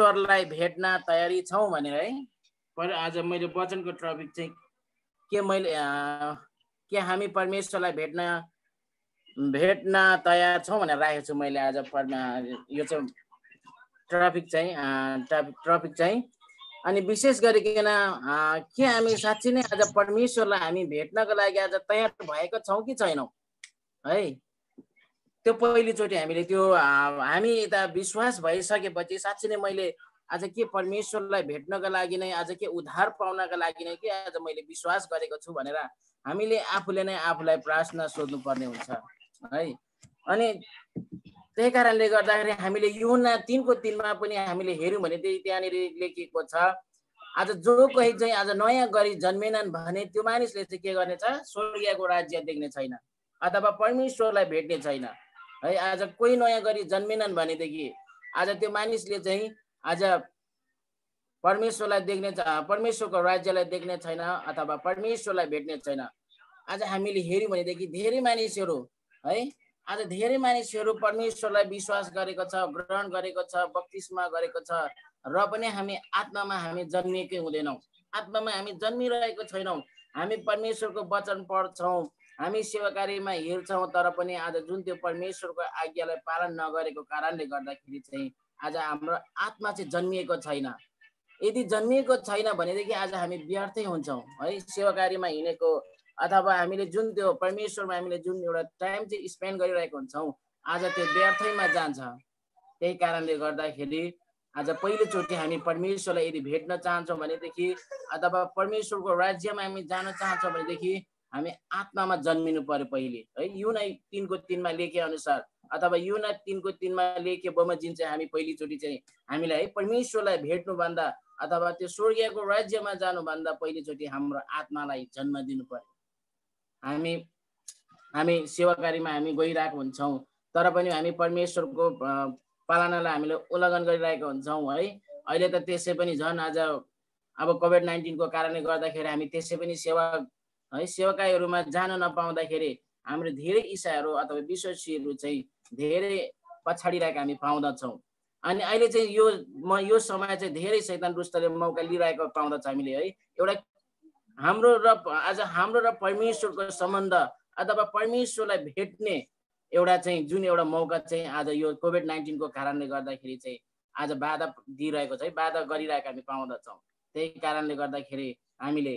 परमेश्वरलाई भेट्न तयारी छौँ भनेर है। पर आज मैले वचनको टपिक चाहिँ के मैले के हामी परमेश्वरलाई भेट्न भेट्न तयार छौँ भनेर राखेको छु मैले आज यो चाहिँ ट्राफिक चाहिँ ट्राफिक ट्राफिक चाहिँ। अनि विशेष गरिकन के हामी साँच्ची नै आज परमेश्वरलाई हामी भेट्नको लागि आज तयार भएको छौँ कि छैनौँ? है। त्यो पहिलोचोटि हामीले त्यो हामी यता विश्वास भइसकेपछि साँच्ची नै मैले आज के परमेश्वरलाई भेट्नको लागि नै आज के उद्धार पाउनको लागि नै के आज मैले विश्वास गरेको छु भनेर हामीले आफूले नै आफूलाई प्रार्थना सोध्नुपर्ने हुन्छ है? अनि त्यही कारणले गर्दाखेरि हामीले युना तिनको तिनमा पनि हामीले हेऱ्यौँ भने त्यही त्यहाँनिर लेखिएको छ आज जो कोही चाहिँ आज नयाँ गरी जन्मेनन् भने त्यो मानिसले चाहिँ के गर्नेछ? स्वर्गीयको राज्य देख्ने छैन अथवा परमेश्वरलाई भेट्ने छैन। है आज कोही नयाँ गरी जन्मेनन् भनेदेखि आज त्यो मानिसले चाहिँ आज परमेश्वरलाई देख्ने परमेश्वरको राज्यलाई देख्ने छैन अथवा परमेश्वरलाई भेट्ने छैन। आज हामीले हेऱ्यौँ भनेदेखि धेरै मानिसहरू है आज धेरै मानिसहरू परमेश्वरलाई विश्वास गरेको छ ग्रहण गरेको छ बत्तिसमा गरेको छ र पनि हामी आत्मामा हामी जन्मिएकै हुँदैनौँ। आत्मामा हामी जन्मिरहेको छैनौँ। हामी परमेश्वरको वचन पढ्छौँ। हामी सेवाकारीमा हेर्छौँ तर पनि आज जुन त्यो परमेश्वरको आज्ञालाई पालन नगरेको कारणले गर्दाखेरि चाहिँ आज हाम्रो आत्मा चाहिँ जन्मिएको छैन। यदि जन्मिएको छैन भनेदेखि आज हामी व्यर्थै हुन्छौँ है? सेवाकारीमा हिँडेको अथवा हामीले जुन त्यो परमेश्वरमा हामीले जुन एउटा टाइम चाहिँ स्पेन्ड गरिरहेको हुन्छौँ आज त्यो व्यर्थैमा जान्छ। त्यही कारणले गर्दाखेरि आज पहिलोचोटि हामी परमेश्वरलाई यदि भेट्न चाहन्छौँ भनेदेखि अथवा परमेश्वरको राज्यमा हामी जान चाहन्छौँ भनेदेखि हामी आत्मामा जन्मिनु पर्यो पहिले। है युना तिनको तिनमा लेखे अनुसार अथवा युना तिनको तिनमा लेखे बमोजिम चाहिँ हामी पहिलोचोटि चाहिँ हामीलाई है परमेश्वरलाई भेट्नुभन्दा अथवा त्यो स्वर्गीयको राज्यमा जानुभन्दा पहिलोचोटि हाम्रो आत्मालाई जन्म दिनु पर्यो। हामी हामी सेवाकारीमा हामी गइरहेको हुन्छौँ तर पनि हामी परमेश्वरको पालनालाई हामीले उल्लङ्घन गरिरहेका हुन्छौँ है। अहिले त त्यसै पनि झन् आज अब कोभिड नाइन्टिनको कारणले गर्दाखेरि हामी त्यसै पनि सेवा है? सेवाकाईहरूमा जान नपाउँदाखेरि हाम्रो धेरै इसाहरू अथवा विश्वसीहरू चाहिँ धेरै पछाडि रहेका हामी पाउँदछौँ। अनि अहिले चाहिँ यो म यो समय चाहिँ धेरै सैतान रुष्टले मौका लिइरहेको पाउँदछ हामीले है? एउटा हाम्रो र आज हाम्रो र परमेश्वरको सम्बन्ध अथवा परमेश्वरलाई भेट्ने एउटा चाहिँ जुन एउटा मौका चाहिँ आज यो कोभिड नाइन्टिनको कारणले गर्दाखेरि चाहिँ आज बाधा दिइरहेको छ है? बाधा गरिरहेको हामी पाउँदछौँ। त्यही कारणले गर्दाखेरि हामीले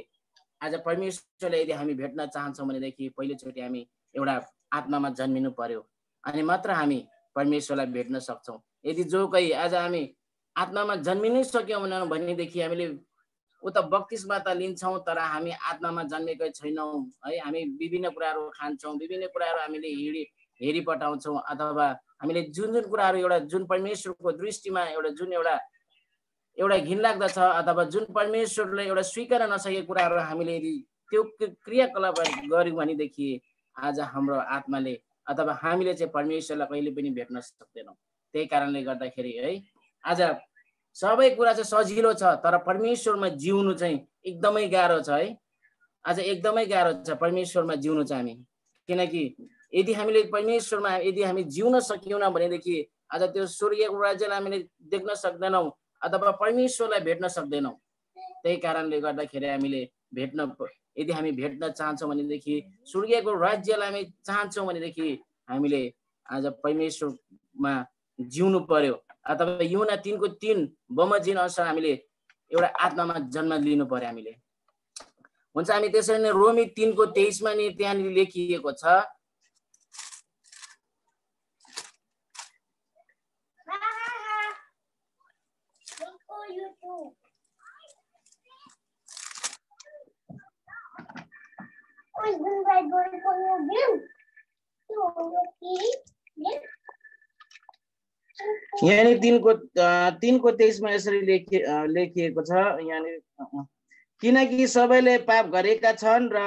आज परमेश्वरले यदि हामी भेट्न चाहन्छौँ भनेदेखि पहिलोचोटि हामी एउटा आत्मामा जन्मिनु पर्यो अनि मात्र हामी परमेश्वरलाई भेट्न सक्छौँ। यदि जो कोही आज हामी आत्मामा जन्मिनै सक्यौँ भनेदेखि हामीले उता बत्तिसमा त लिन्छौँ तर हामी आत्मामा जन्मेकै छैनौँ। है हामी विभिन्न कुराहरू खान्छौँ विभिन्न कुराहरू हामीले हिँडी हेरिपठाउँछौँ अथवा हामीले जुन जुन कुराहरू एउटा जुन परमेश्वरको दृष्टिमा एउटा जुन एउटा एउटा घिनलाग्दो छ अथवा जुन परमेश्वरले एउटा स्वीकार नसकेको कुराहरू हामीले यदि त्यो क्रियाकलाप गऱ्यौँ भनेदेखि आज हाम्रो आत्माले अथवा हामीले चाहिँ परमेश्वरलाई कहिले पनि भेट्न सक्दैनौँ। त्यही कारणले गर्दाखेरि है आज सबै कुरा चाहिँ सजिलो छ तर परमेश्वरमा जिउनु चाहिँ एकदमै गाह्रो छ है। आज एकदमै गाह्रो छ परमेश्वरमा जिउनु चाहिँ हामी। किनकि यदि हामीले परमेश्वरमा यदि हामी जिउन सकेनौँ भनेदेखि आज त्यो स्वर्गीयको राज्यलाई हामीले देख्न सक्दैनौँ अथवा परमेश्वरलाई भेट्न सक्दैनौँ। त्यही कारणले गर्दाखेरि हामीले भेट्न यदि हामी भेट्न चाहन्छौँ भनेदेखि स्वर्गीयको राज्यलाई हामी चाहन्छौँ भनेदेखि हामीले आज परमेश्वरमा जिउनु पर्यो। अथवा युना तिनको तिन बमजिन अनुसार हामीले एउटा आत्मामा जन्म लिनु पर्यो हामीले। हुन्छ हामी त्यसरी नै रोमी तिनको तेइसमा नि त्यहाँनिर लेखिएको छ। यहाँनिर तिनको तिनको तेइसमा यसरी लेखि लेखिएको छ यहाँनिर किनकि सबैले पाप गरेका छन् र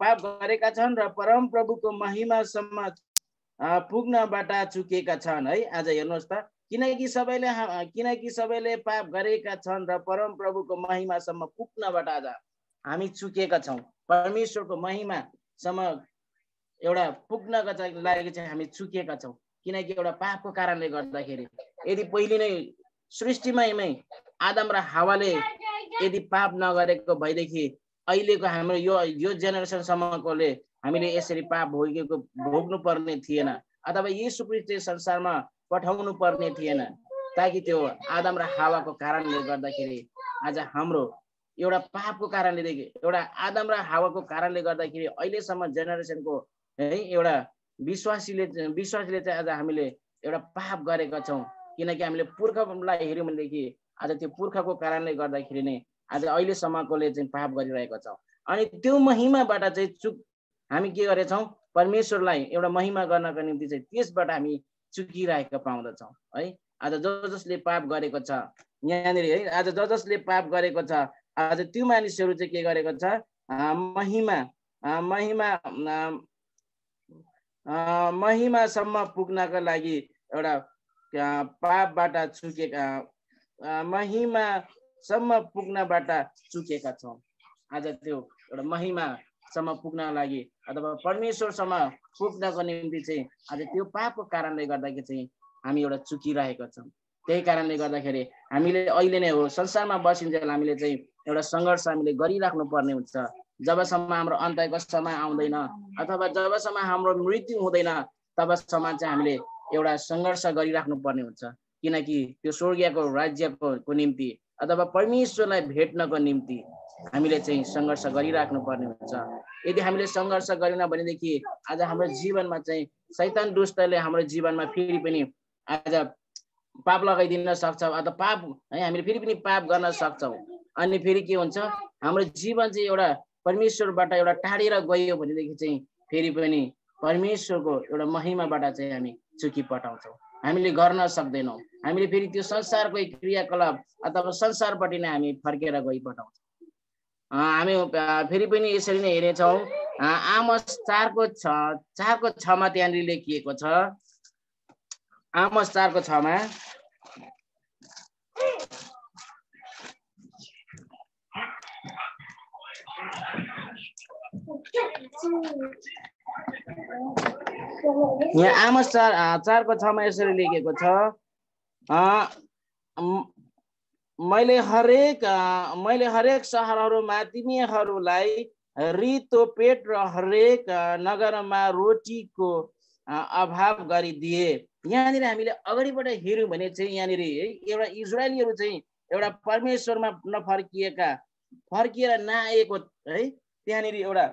पाप गरेका छन् र परम प्रभुको महिमासम्म पुग्नबाट चुकेका छन् है। आज हेर्नुहोस् त किनकि सबैले किनकि सबैले पाप गरेका छन् र परम प्रभुको महिमासम्म पुग्नबाट आज हामी चुकेका छौँ। परमेश्वरको महिमासम्म एउटा पुग्नको लागि चाहिँ हामी चुकेका छौँ। किनकि एउटा पापको कारणले गर्दाखेरि यदि पहिले नै सृष्टिमै आदम र हावाले यदि पाप नगरेको भएदेखि अहिलेको हाम्रो यो यो जेनेरेसनसम्मकोले हामीले यसरी पाप भोगेको भोग्नु पर्ने थिएन। अथवा यी सुकृति संसारमा पठाउनु पर्ने थिएन। ताकि त्यो आदम र हावाको कारणले गर्दाखेरि आज हाम्रो एउटा पापको कारणले एउटा आदम र हावाको कारणले गर्दाखेरि अहिलेसम्म जेनेरेसनको है एउटा विश्वासीले विश्वासीले चाहिँ आज हामीले एउटा पाप गरेका छौँ। किनकि हामीले पुर्खालाई हेऱ्यौँ भनेदेखि आज त्यो पुर्खाको कारणले गर्दाखेरि नै आज अहिलेसम्मकोले चाहिँ पाप गरिरहेको छ। अनि त्यो महिमाबाट चाहिँ चुक हामी के गरेछौँ? परमेश्वरलाई एउटा महिमा गर्नको निम्ति चाहिँ त्यसबाट हामी चुकिरहेको पाउँदछौँ है। आज ज जसले पाप गरेको छ यहाँनिर है आज ज जसले पाप गरेको छ आज त्यो मानिसहरू चाहिँ के गरेको छ? महिमा महिमा महिमासम्म पुग्नको लागि एउटा पापबाट चुकेका महिमासम्म पुग्नबाट चुकेका छौँ। आज त्यो एउटा महिमासम्म पुग्न लागि अथवा परमेश्वरसम्म पुग्नको निम्ति चाहिँ आज त्यो पापको कारणले गर्दाखेरि चाहिँ हामी एउटा चुकिरहेका छौँ। त्यही कारणले गर्दाखेरि हामीले अहिले नै हो संसारमा बसिन्जेल हामीले चाहिँ एउटा सङ्घर्ष हामीले गरिराख्नु पर्ने हुन्छ। जबसम्म हाम्रो अन्तको समय आउँदैन अथवा जबसम्म हाम्रो मृत्यु हुँदैन तबसम्म चाहिँ हामीले एउटा सङ्घर्ष गरिराख्नु पर्ने हुन्छ। किनकि त्यो स्वर्गीयको राज्यको निम्ति अथवा परमेश्वरलाई भेट्नको निम्ति हामीले चाहिँ सङ्घर्ष गरिराख्नु पर्ने हुन्छ। यदि हामीले सङ्घर्ष गरेन भनेदेखि आज हाम्रो जीवनमा चाहिँ सैतान दुष्टले हाम्रो जीवनमा फेरि पनि आज पाप लगाइदिन सक्छौँ अथवा पाप है हामीले फेरि पनि पाप गर्न सक्छौँ। अनि फेरि के हुन्छ? हाम्रो जीवन चाहिँ एउटा परमेश्वरबाट एउटा टाढेर गयो भनेदेखि चाहिँ फेरि पनि परमेश्वरको एउटा महिमाबाट चाहिँ हामी चुकी पठाउँछौँ। हामीले गर्न सक्दैनौँ। हामीले फेरि त्यो संसारकै क्रियाकलाप अथवा संसारपट्टि नै हामी फर्केर गइपठाउँछौँ। हामी फेरि पनि यसरी नै हेर्नेछौँ। आमस चारको छ चारको छमा त्यहाँनिर लेखिएको छ। आमस चारको छमा यहाँ आमस चार चारको छमा यसरी लेखेको छ। मैले हरेक मैले हरेक सहरहरूमा तिमीहरूलाई रितो पेट र हरेक नगरमा रोटीको अभाव गरिदिए। यहाँनिर हामीले अगाडिबाट हेऱ्यौँ भने चाहिँ यहाँनिर है एउटा इजरायलीहरू चाहिँ एउटा परमेश्वरमा नफर्किएका फर्किएर नआएको है त्यहाँनिर एउटा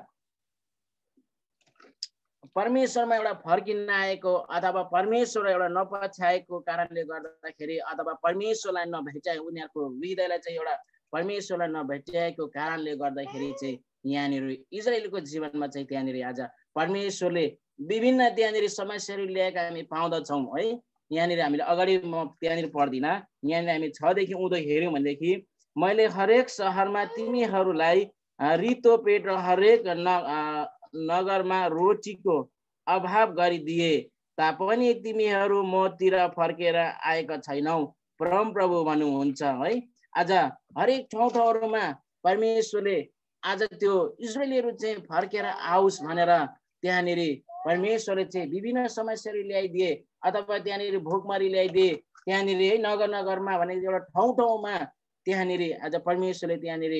परमेश्वरमा एउटा फर्किन आएको अथवा परमेश्वर एउटा नपछ्याएको कारणले गर्दाखेरि अथवा परमेश्वरलाई नभेटाए उनीहरूको हृदयलाई चाहिँ एउटा परमेश्वरलाई नभेट्याएको कारणले गर्दाखेरि चाहिँ यहाँनिर इजरायलको जीवनमा चाहिँ त्यहाँनिर आज परमेश्वरले विभिन्न त्यहाँनिर समस्याहरू ल्याएका हामी पाउँदछौँ है? यहाँनिर हामीले अगाडि म त्यहाँनिर पढ्दिनँ यहाँनिर हामी छदेखि उँधो हेऱ्यौँ भनेदेखि मैले हरेक सहरमा तिमीहरूलाई रितो पेट र हरेक न नगरमा रोटीको अभाव गरिदिए तापनि तिमीहरू मतिर फर्केर आएका छैनौ। परम प्रभु भन्नुहुन्छ है। आज हरेक ठाउँ ठाउँहरूमा परमेश्वरले आज त्यो इजरायलीहरू चाहिँ फर्केर आओस् भनेर त्यहाँनिर परमेश्वरले चाहिँ विभिन्न समस्याहरू ल्याइदिए अथवा त्यहाँनिर भोकमरी ल्याइदिए। त्यहाँनिर है नगर नगरमा भने एउटा ठाउँ ठाउँमा त्यहाँनिर आज परमेश्वरले त्यहाँनिर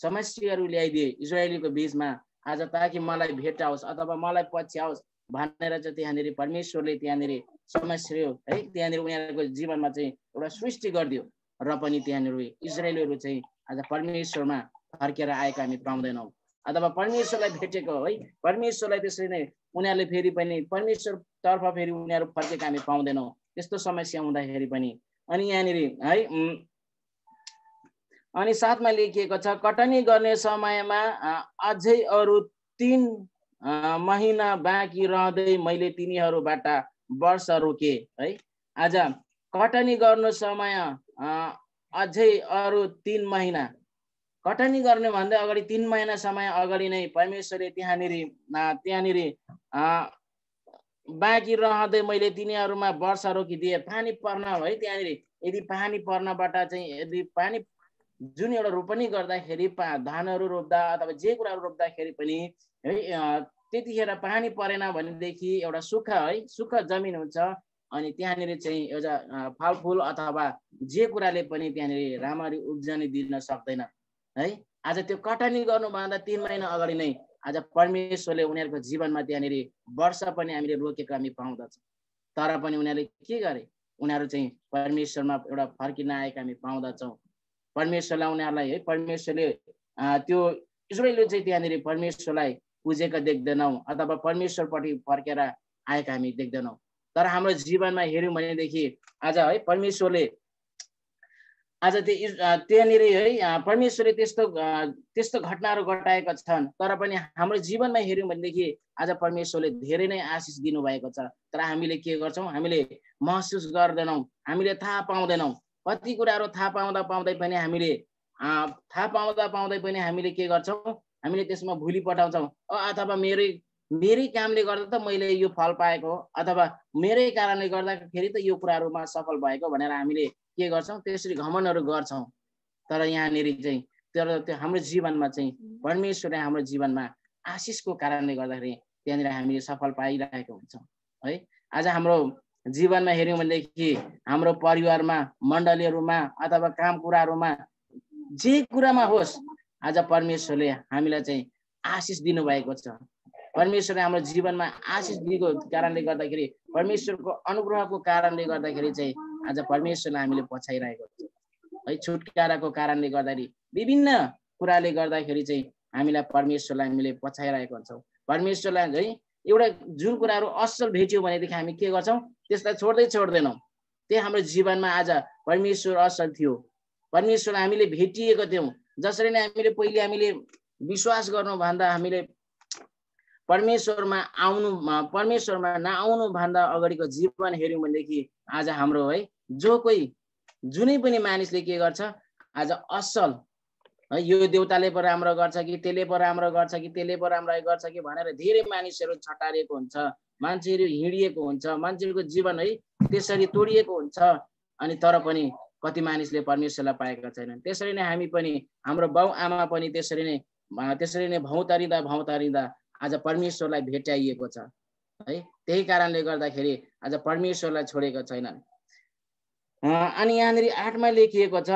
समस्याहरू ल्याइदिए इजरायलीको बिचमा। आज ताकि मलाई भेटाओस् अथवा मलाई पछ्याओस् भनेर चाहिँ त्यहाँनिर परमेश्वरले त्यहाँनिर समस्या है त्यहाँनिर उनीहरूको जीवनमा चाहिँ एउटा सृष्टि गरिदियो र पनि त्यहाँनिर इजरायलीहरू चाहिँ आज परमेश्वरमा फर्केर आएका हामी पाउँदैनौँ। अथवा परमेश्वरलाई भेटेको है परमेश्वरलाई त्यसरी नै उनीहरूले फेरि पनि परमेश्वरतर्फ फेरि उनीहरू फर्केका हामी पाउँदैनौँ। त्यस्तो समस्या हुँदाखेरि पनि अनि यहाँनिर है? अनि साथमा लेखिएको छ कटनी गर्ने समयमा अझै अरू तिन महिना बाँकी रहँदै मैले तिनीहरूबाट वर्ष रोके। है आज कटनी गर्नु समय अझै अरू तिन महिना। कटनी गर्ने भन्दा अगाडि तिन महिना समय अगाडि नै परमेश्वरले त्यहाँनिर त्यहाँनिर बाँकी रहँदै मैले तिनीहरूमा वर्षा रोकिदिएँ। पानी पर्न है त्यहाँनिर यदि पानी पर्नबाट चाहिँ यदि पानी जुन एउटा रोपनी गर्दाखेरि पा धानहरू रोप्दा अथवा जे कुराहरू रोप्दाखेरि पनि है त्यतिखेर पानी परेन भनेदेखि एउटा सुक्खा है सुक्खा जमिन हुन्छ अनि त्यहाँनिर चाहिँ एउटा फलफुल अथवा जे कुराले पनि त्यहाँनिर राम्ररी उब्जनी दिन सक्दैन है। आज त्यो कटानी गर्नुभन्दा तिन महिना अगाडि नै आज परमेश्वरले उनीहरूको जीवनमा त्यहाँनिर वर्ष पनि हामीले रोकेको हामी पाउँदछौँ। तर पनि उनीहरूले के गरे? उनीहरू चाहिँ परमेश्वरमा एउटा फर्किन आएका हामी पाउँदछौँ। परमेश्वरलाई उनीहरूलाई है परमेश्वरले त्यो इजरायलले चाहिँ त्यहाँनिर परमेश्वरलाई पुजेका देख्दैनौँ अथवा परमेश्वरपट्टि फर्केर आएका हामी देख्दैनौँ। तर हाम्रो जीवनमा हेऱ्यौँ भनेदेखि आज है परमेश्वरले आज त्यो त्यहाँनिर है परमेश्वरले त्यस्तो त्यस्तो घटनाहरू घटाएका छन् तर पनि हाम्रो जीवनमा हेऱ्यौँ भनेदेखि आज परमेश्वरले धेरै नै आशिष दिनुभएको छ। तर हामीले के गर्छौँ? हामीले महसुस गर्दैनौँ हामीले थाहा पाउँदैनौँ। कति कुराहरू थाहा पाउँदा पाउँदै पनि हामीले थाहा पाउँदा पाउँदै पनि हामीले के गर्छौँ? हामीले त्यसमा भुली पठाउँछौँ। अथवा मेरै मेरै कामले गर्दा त मैले यो फल पाएको अथवा मेरै कारणले गर्दाखेरि त यो कुराहरूमा सफल भएको भनेर हामीले के गर्छौँ? त्यसरी घमनहरू गर्छौँ। तर यहाँनिर चाहिँ तर त्यो हाम्रो जीवनमा चाहिँ परमेश्वरले हाम्रो जीवनमा आशिषको कारणले गर्दाखेरि त्यहाँनिर हामीले सफल पाइरहेको हुन्छौँ। है? आज हाम्रो जीवनमा हेऱ्यौँ भनेदेखि हाम्रो परिवारमा मण्डलीहरूमा अथवा काम कुराहरूमा जे कुरामा होस् आज परमेश्वरले हामीलाई चाहिँ आशिष दिनुभएको छ। परमेश्वरले हाम्रो जीवनमा आशिष दिएको कारणले गर्दाखेरि परमेश्वरको अनुग्रहको कारणले गर्दाखेरि चाहिँ आज परमेश्वरलाई हामीले पछाइरहेको छ। है छुटकाराको कारणले गर्दाखेरि विभिन्न कुराले गर्दाखेरि चाहिँ हामीलाई परमेश्वरलाई हामीले पछाइरहेको हुन्छौँ परमेश्वरलाई है एउटा जुन कुराहरू असल भेट्यो भनेदेखि हामी के गर्छौँ? त्यसलाई छोड्दै छोड्दैनौँ। त्यही हाम्रो जीवनमा आज परमेश्वर असल थियो। परमेश्वर हामीले भेटिएको थियौँ। जसरी नै हामीले पहिले हामीले विश्वास गर्नुभन्दा हामीले परमेश्वरमा आउनु परमेश्वरमा नआउनुभन्दा अगाडिको जीवन हेऱ्यौँ भनेदेखि आज हाम्रो है जो कोही जुनै पनि मानिसले के गर्छ आज असल है यो देउताले पो राम्रो गर्छ कि त्यसले पो राम्रो गर्छ कि त्यसले पो राम्रो गर्छ कि भनेर धेरै मानिसहरू छटारिएको हुन्छ। मान्छेहरू हिँडिएको हुन्छ मान्छेहरूको जीवन है त्यसरी तोडिएको हुन्छ। अनि तर पनि कति मानिसले परमेश्वरलाई पाएका छैनन्। त्यसरी नै हामी पनि हाम्रो बाउ आमा पनि त्यसरी नै त्यसरी नै भौतारिँदा भौतारिँदा आज परमेश्वरलाई भेटाइएको छ। है त्यही कारणले गर्दाखेरि आज परमेश्वरलाई छोडेको छैनन्। अनि यहाँनिर आठमा लेखिएको छ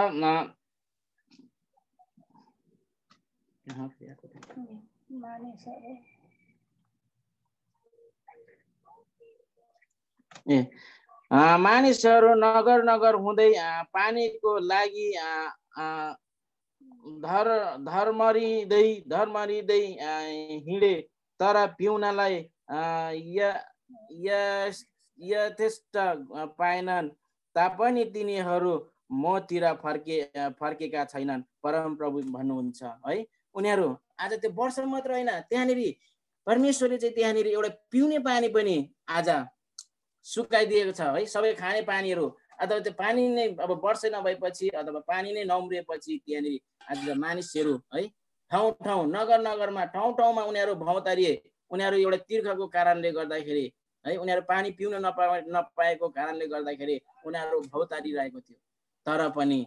ए मानिसहरू नगर नगर हुँदै पानीको लागि धर धर्मरिँदै धर्मरिँदै हिँडे तर पिउनलाई यथेष्ट पाएनन् तापनि तिनीहरू मतिर फर्के फर्केका छैनन् परम प्रभु भन्नुहुन्छ है। उनीहरू आज त्यो वर्ष मात्र होइन त्यहाँनिर परमेश्वरले चाहिँ त्यहाँनिर एउटा पिउने पानी पनि आज सुकाइदिएको छ है? सबै खाने पानीहरू अथवा त्यो पानी नै अब वर्षै नभएपछि अथवा पानी नै नम्रिएपछि त्यहाँनिर आज मानिसहरू है? ठाउँ ठाउँ नगर नगरमा ठाउँ ठाउँमा उनीहरू भौतारिए। उनीहरू एउटा तीर्खको कारणले गर्दाखेरि है? उनीहरू पानी पिउन नपा नपाएको कारणले गर्दाखेरि उनीहरू भौतारिरहेको थियो। तर पनि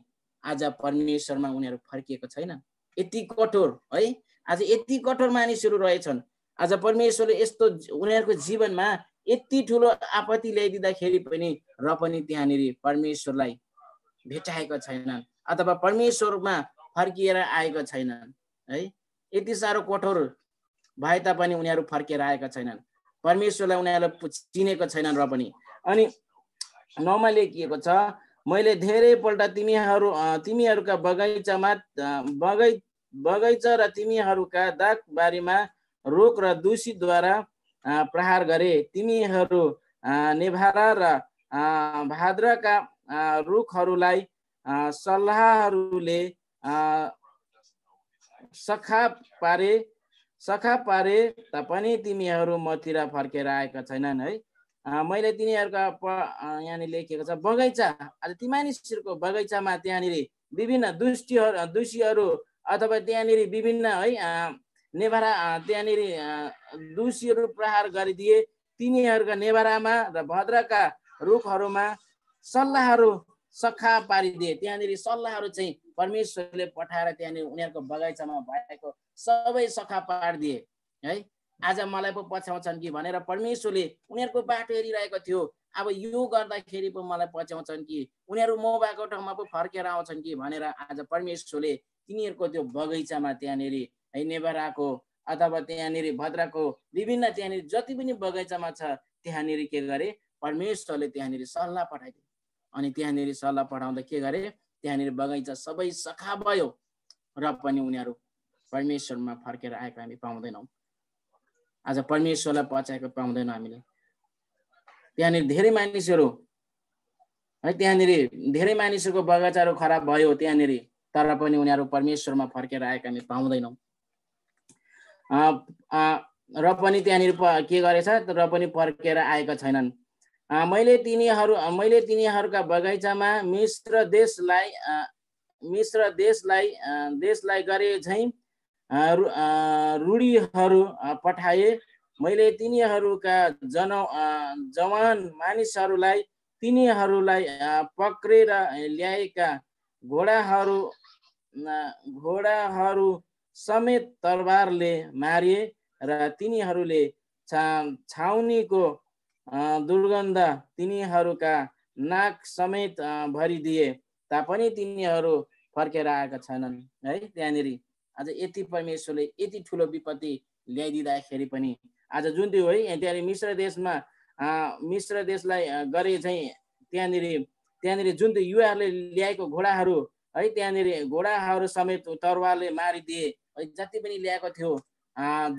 आज परमेश्वरमा उनीहरू फर्किएको छैन। यति कठोर है? आज यति कठोर मानिसहरू रहेछन्। आज परमेश्वरले यस्तो उनीहरूको जीवनमा यति ठुलो आपत्ति ल्याइदिँदाखेरि पनि र पनि त्यहाँनिर परमेश्वरलाई भेटाएको छैनन् अथवा परमेश्वरमा फर्किएर आएको छैनन् है? यति साह्रो कठोर भए तापनि उनीहरू फर्किएर आएका छैनन्। परमेश्वरलाई उनीहरूलाई चिनेको छैनन् र पनि। अनि नौमा लेखिएको छ? मैले धेरैपल्ट तिमीहरू तिमीहरूका बगैँचामा बगै बगैँचा र तिमीहरूका दागबारीमा रोग र दूषितद्वारा प्रहार गरे। तिमीहरू नेभारा र भाद्रका रुखहरूलाई सल्लाहहरूले सखा पारे सखा पारे तापनि तिमीहरू मतिर फर्केर आएका छैनन् है। मैले तिनीहरूका यहाँनिर लेखिएको छ बगैँचा आज ती मानिसहरूको बगैँचामा त्यहाँनिर विभिन्न दुष्टिहरू दुषीहरू अथवा त्यहाँनिर विभिन्न है नेभारा त्यहाँनिर दुषीहरू प्रहार गरिदिए। तिनीहरूका नेभारामा र भद्रका रुखहरूमा सल्लाहहरू सखा पारिदिए। त्यहाँनिर सल्लाहहरू चाहिँ परमेश्वरले पठाएर त्यहाँनिर उनीहरूको बगैँचामा भएको सबै सखा पारिदिए। है आज मलाई पो पछ्याउँछन् कि भनेर परमेश्वरले उनीहरूको बाटो हेरिरहेको थियो। अब यो गर्दाखेरि पो मलाई पच्याउँछन् कि उनीहरू म भएको ठाउँमा पो फर्केर आउँछन् कि भनेर आज परमेश्वरले तिनीहरूको त्यो बगैँचामा त्यहाँनिर है नेभराको अथवा त्यहाँनिर भद्राको विभिन्न त्यहाँनिर जति पनि बगैँचामा छ त्यहाँनिर के गरे परमेश्वरले त्यहाँनिर सल्लाह पठाइदिए अनि त्यहाँनिर सल्लाह पठाउँदा के गरे त्यहाँनिर बगैँचा सबै सखा भयो र पनि उनीहरू परमेश्वरमा फर्केर आएको हामी पाउँदैनौँ। आज परमेश्वरलाई पचाएको पाउँदैनौँ हामीले। त्यहाँनिर धेरै मानिसहरू है त्यहाँनिर धेरै मानिसहरूको बगैँचाहरू खराब भयो त्यहाँनिर तर पनि उनीहरू परमेश्वरमा फर्केर आएका हामी पाउँदैनौँ। र पनि त्यहाँनिर के गरेछ र पनि फर्केर आएका छैनन्। मैले तिनीहरू मैले तिनीहरूका बगैँचामा मिश्र देशलाई मिश्र देशलाई देशलाई गरे झैँ रुढीहरू पठाए। मैले तिनीहरूका जन जवान मानिसहरूलाई तिनीहरूलाई पक्रेर ल्याएका घोडाहरू घोडाहरू समेत तरबारले मारिए र तिनीहरूले छा छाउनीको दुर्गन्ध तिनीहरूका नाक समेत भरिदिए तापनि तिनीहरू फर्केर आएका छैनन्। है त्यहाँनिर आज यति परमेश्वरले यति ठुलो विपत्ति ल्याइदिँदाखेरि पनि आज जुन त्यो है त्यहाँनिर मिश्र देशमा मिश्र देशलाई गरे चाहिँ त्यहाँनिर त्यहाँनिर जुन त्यो युवाहरूले ल्याएको घोडाहरू है त्यहाँनिर घोडाहरू समेत तरवारले मारिदिए जति पनि ल्याएको थियो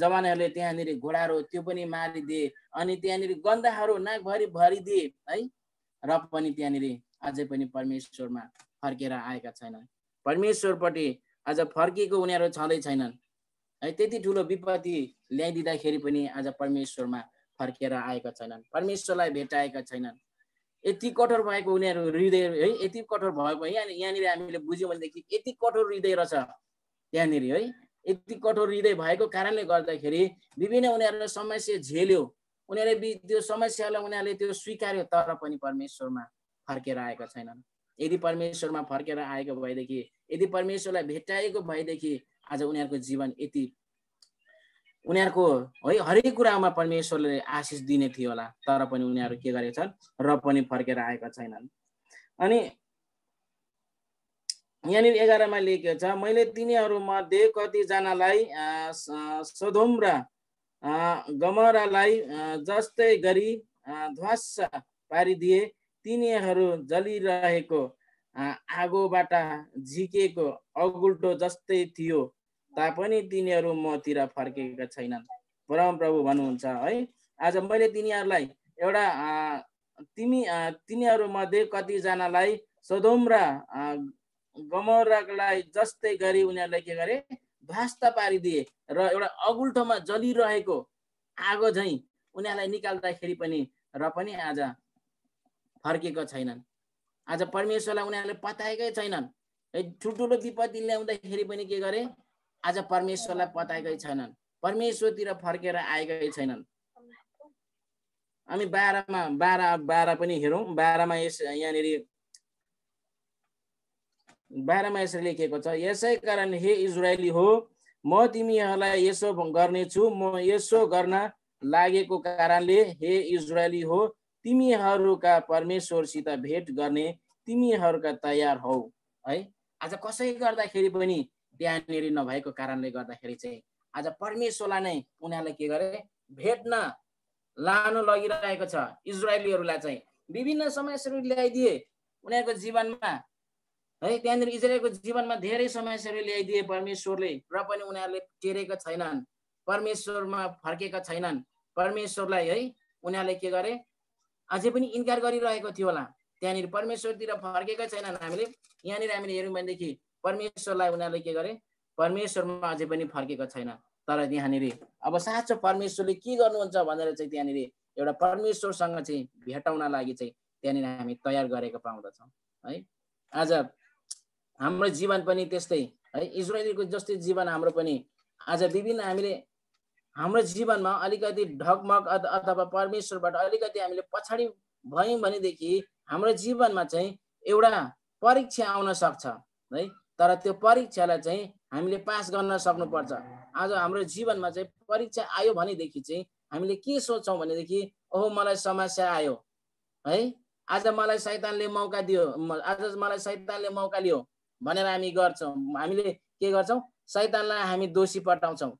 जवानहरूले त्यहाँनिर घोडाहरू त्यो पनि मारिदिए अनि त्यहाँनिर गन्दाहरू नाकभरि भरिदिए है? र पनि त्यहाँनिर अझै पनि परमेश्वरमा फर्केर आएका छैनन्। परमेश्वरपट्टि आज फर्किएको उनीहरू छँदै छैनन्। है त्यति ठुलो विपत्ति ल्याइदिँदाखेरि पनि आज परमेश्वरमा फर्केर आएका छैनन्। परमेश्वरलाई भेटाएका छैनन्। यति कठोर भएको उनीहरू हृदय है? यति कठोर भएको यहाँ यहाँनिर हामीले बुझ्यौँ भनेदेखि यति कठोर हृदय रहेछ त्यहाँनिर है? यति कठोर हृदय भएको कारणले गर्दाखेरि विभिन्न उनीहरूले समस्या झेल्यो। उनीहरूले त्यो समस्यालाई उनीहरूले त्यो स्वीकार्यो तर पनि परमेश्वरमा फर्केर आएका छैनन्। यदि परमेश्वरमा फर्केर आएको भएदेखि यदि परमेश्वरलाई भेटाएको भएदेखि आज उनीहरूको जीवन यति उनीहरूको है हरेक कुरामा परमेश्वरले आशिष दिने थियो होला तर पनि उनीहरू के गरेका छन् र पनि फर्केर आएका छैनन्। अनि यहाँनिर एघारमा लेखेको छ मैले तिनीहरूमध्ये कतिजनालाई सधोम र गमरालाई जस्तै गरी ध्वस पारिदिए तिनीहरू जलिरहेको आगोबाट झिकेको अगुल्टो जस्तै थियो तापनि तिनीहरू मतिर फर्केका छैनन्। परम प्रभु भन्नुहुन्छ है? आज मैले तिनीहरूलाई एउटा तिमी तिनीहरूमध्ये कतिजनालाई सदोम र गमरालाई जस्तै गरी उनीहरूलाई के गरे ध्वस्त पारिदिए र एउटा अगुल्ठोमा जलिरहेको आगो झैँ उनीहरूलाई निकाल्दाखेरि पनि र पनि आज फर्केको छैनन्। आज परमेश्वरलाई उनीहरूले पताएकै छैनन्। है ठुल्ठुलो विपत्ति ल्याउँदाखेरि पनि के गरे आज परमेश्वरलाई पताएकै छैनन्। परमेश्वरतिर फर्केर आएकै छैनन्। हामी बाह्रमा बाह्र बाह्र पनि हेरौँ। बाह्रमा यस यहाँनिर बाह्रमा यसरी लेखिएको छ। यसै कारण हे इजरायली हो म तिमीहरूलाई यसो गर्नेछु। म यसो गर्न लागेको कारणले हे इजरायली हो तिमीहरूका परमेश्वरसित भेट गर्ने तिमीहरूका तयार हौ। है? आज कसै गर्दाखेरि पनि त्यहाँनिर नभएको कारणले गर्दाखेरि चाहिँ आज परमेश्वरलाई नै उनीहरूले के गरे भेट्न लानु लगिरहेको छ। इजरायलीहरूलाई चाहिँ विभिन्न समस्याहरू ल्याइदिए उनीहरूको जीवनमा है? त्यहाँनिर इजरायलको जीवनमा धेरै समस्याहरू ल्याइदिए परमेश्वरले र पनि उनीहरूले टेरेका छैनन्। परमेश्वरमा फर्केका छैनन्। परमेश्वरलाई है उनीहरूले के गरे अझै पनि इन्कार गरिरहेको थियो होला। त्यहाँनिर परमेश्वरतिर फर्केका छैनन् हामीले। यहाँनिर हामीले हेऱ्यौँ भनेदेखि परमेश्वरलाई उनीहरूले के गरे परमेश्वरमा अझै पनि फर्केको छैन। तर त्यहाँनिर अब साँचो परमेश्वरले के गर्नुहुन्छ भनेर चाहिँ त्यहाँनिर एउटा परमेश्वरसँग चाहिँ भेटाउन लागि चाहिँ त्यहाँनिर हामी तयार गरेको पाउँदछौँ है? आज हाम्रो जीवन पनि त्यस्तै है? इजरायलीको जस्तै जीवन हाम्रो पनि आज विभिन्न हामीले हाम्रो जीवनमा अलिकति ढकमक अथवा परमेश्वरबाट अलिकति हामीले पछाडि भयौँ भनेदेखि हाम्रो जीवनमा चाहिँ एउटा परीक्षा आउन सक्छ है? तर त्यो परीक्षालाई चाहिँ हामीले पास गर्न सक्नुपर्छ। आज हाम्रो जीवनमा चाहिँ परीक्षा आयो भनेदेखि चाहिँ हामीले के सोच्छौँ भनेदेखि ओहो मलाई समस्या आयो। है? आज मलाई सैतानले मौका दियो आज मलाई सैतानले मौका लियो। भनेर हामी गर्छौँ। हामीले के गर्छौँ? सैतानलाई हामी दोषी पठाउँछौँ।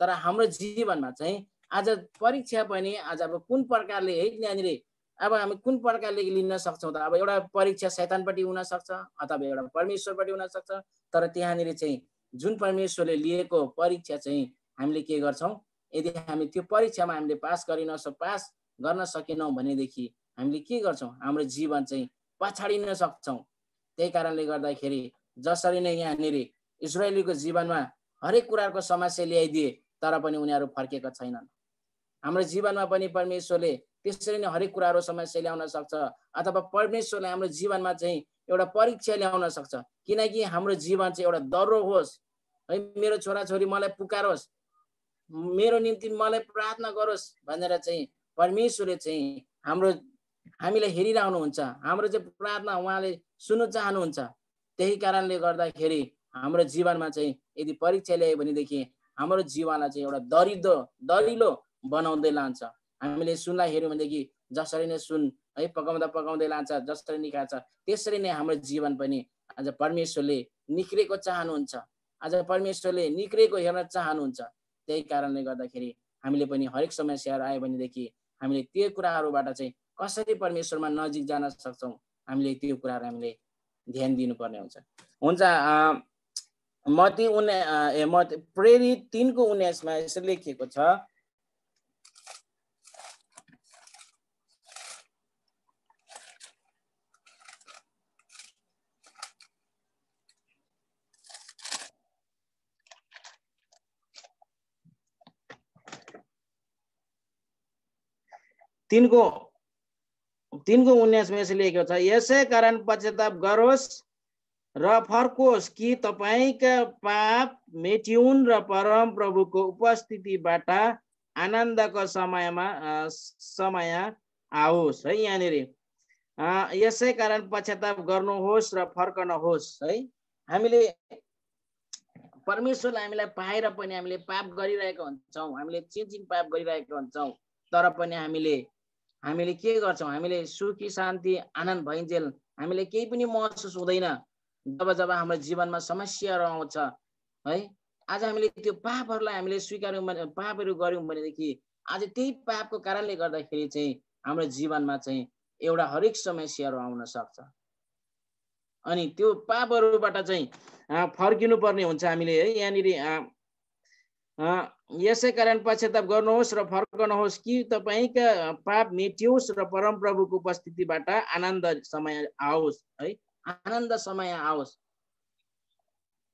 तर हाम्रो जीवनमा चाहिँ आज परीक्षा पनि आज अब कुन प्रकारले है यहाँनिर अब हामी कुन प्रकारले लिन सक्छौँ त? अब एउटा परीक्षा शैतानपट्टि हुनसक्छ अथवा एउटा परमेश्वरपट्टि हुनसक्छ तर त्यहाँनिर चाहिँ जुन परमेश्वरले लिएको परीक्षा चाहिँ हामीले के गर्छौँ? यदि हामी त्यो परीक्षामा हामीले पास गरिन पास गर्न सकेनौँ भनेदेखि हामीले के गर्छौँ? हाम्रो जीवन चाहिँ पछाडिन सक्छौँ। त्यही कारणले गर्दाखेरि जसरी नै यहाँनिर इजरायलीको जीवनमा हरेक कुराको समस्या ल्याइदिए तर पनि उनीहरू फर्केका छैनन्। हाम्रो जीवनमा पनि परमेश्वरले त्यसरी नै हरेक कुराहरू समस्या ल्याउन सक्छ अथवा परमेश्वरले हाम्रो जीवनमा चाहिँ एउटा परीक्षा ल्याउन सक्छ। किनकि हाम्रो जीवन चाहिँ एउटा दह्रो होस् है मेरो छोराछोरी मलाई पुकारोस् मेरो निम्ति मलाई प्रार्थना गरोस् भनेर चाहिँ परमेश्वरले चाहिँ हाम्रो हामीलाई हेरिरहनुहुन्छ। हाम्रो चाहिँ प्रार्थना उहाँले सुन्नु चाहनुहुन्छ। त्यही कारणले गर्दाखेरि हाम्रो जीवनमा चाहिँ यदि परीक्षा ल्यायो भनेदेखि हाम्रो जीवनलाई चाहिँ एउटा दरिदो दरिलो बनाउँदै लान्छ। हामीले सुनलाई हेऱ्यौँ भनेदेखि जसरी नै सुन है पकाउँदा पकाउँदै लान्छ जसरी निकाल्छ त्यसरी नै हाम्रो जीवन पनि आज परमेश्वरले निक्रेको चाहनुहुन्छ। आज परमेश्वरले निक्रेको हेर्न चाहनुहुन्छ। त्यही कारणले गर्दाखेरि हामीले पनि हरेक समस्याहरू आयो भनेदेखि हामीले त्यो कुराहरूबाट चाहिँ कसरी परमेश्वरमा नजिक जान सक्छौँ? हामीले त्यो कुराहरू हामीले ध्यान दिनुपर्ने हुन्छ। हुन्छ मती उन्ना ए प्रेरित तिनको उन्नाइसमा यसरी लेखिएको छ। तिनको तिनको उन्नाइसमा यसरी लेखेको छ यसै कारण पश्चाताप गरोस् र फर्कोस् कि तपाईँका पाप मेट्युन् र परम प्रभुको उपस्थितिबाट आनन्दको समयमा समय आओस् है यहाँनिर। यसै कारण पश्चाताप गर्नुहोस् र फर्कनुहोस् है। हामीले परमेश्वरलाई हामीलाई पाएर पनि हामीले पाप गरिरहेका हुन्छौँ हामीले चिनचिन पाप गरिरहेका हुन्छौँ तर पनि हामीले हामीले के गर्छौँ? हामीले सुखी शान्ति आनन्द भइन्जेल हामीले केही पनि महसुस हुँदैन जब जब हाम्रो जीवनमा समस्याहरू आउँछ है? आज हामीले त्यो पापहरूलाई हामीले स्वीकार्यौँ भने पापहरू गऱ्यौँ भनेदेखि आज त्यही पापको कारणले गर्दाखेरि चाहिँ हाम्रो जीवनमा चाहिँ एउटा हरेक समस्याहरू आउन सक्छ। अनि त्यो पापहरूबाट चाहिँ फर्किनु पर्ने हुन्छ हामीले है? यहाँनिर यसै कारण पश्चाताप गर्नुहोस् र फर्कनुहोस् कि तपाईँका पाप मेटियोस् र परमप्रभुको उपस्थितिबाट आनन्द समय आओस् है? आनन्द समय आओस्।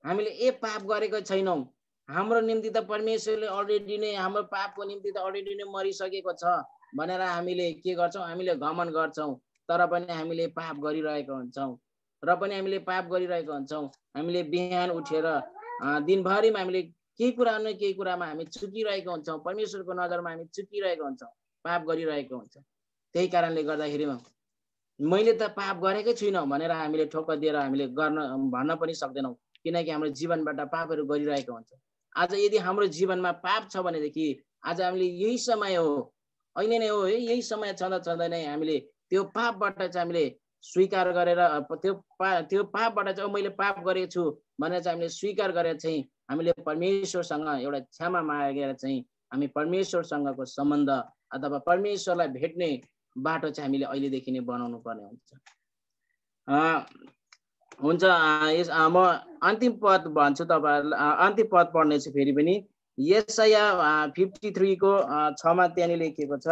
हामीले ए पाप गरेको छैनौँ। हाम्रो निम्ति त परमेश्वरले अलरेडी नै हाम्रो पापको निम्ति त अलरेडी नै मरिसकेको छ भनेर हामीले के गर्छौँ? हामीले घमन गर्छौँ। तर पनि हामीले पाप गरिरहेको हुन्छौँ। र पनि हामीले पाप गरिरहेको हुन्छौँ। हामीले बिहान उठेर दिनभरिमा हामीले केही कुरा न केही कुरामा हामी चुकिरहेको हुन्छौँ परमेश्वरको नजरमा हामी चुकिरहेको हुन्छौँ पाप गरिरहेको हुन्छ। त्यही कारणले गर्दाखेरिमा मैले त पाप गरेकै छुइनँ भनेर हामीले ठोक्क दिएर हामीले गर्न भन्न पनि सक्दैनौँ किनकि हाम्रो जीवनबाट पापहरू गरिरहेको हुन्छ। आज यदि हाम्रो जीवनमा पाप छ भनेदेखि आज हामीले यही समय हो अहिले नै हो है यही समय छँदा छँदा नै हामीले त्यो पापबाट चाहिँ हामीले स्वीकार गरेर त्यो पा त्यो पापबाट चाहिँ मैले पाप गरेको छु भनेर चाहिँ हामीले स्वीकार गरेर चाहिँ हामीले परमेश्वरसँग एउटा क्षमा मागेर चाहिँ हामी परमेश्वरसँगको सम्बन्ध अथवा परमेश्वरलाई भेट्ने बाटो चाहिँ हामीले अहिलेदेखि नै बनाउनु पर्ने हुन्छ। हुन्छ यस म अन्तिम पद भन्छु तपाईँहरूलाई अन्तिम पद पढ्नेछु फेरि पनि। यसया फिफ्टी थ्रीको छमा त्यहाँनिर लेखिएको छ।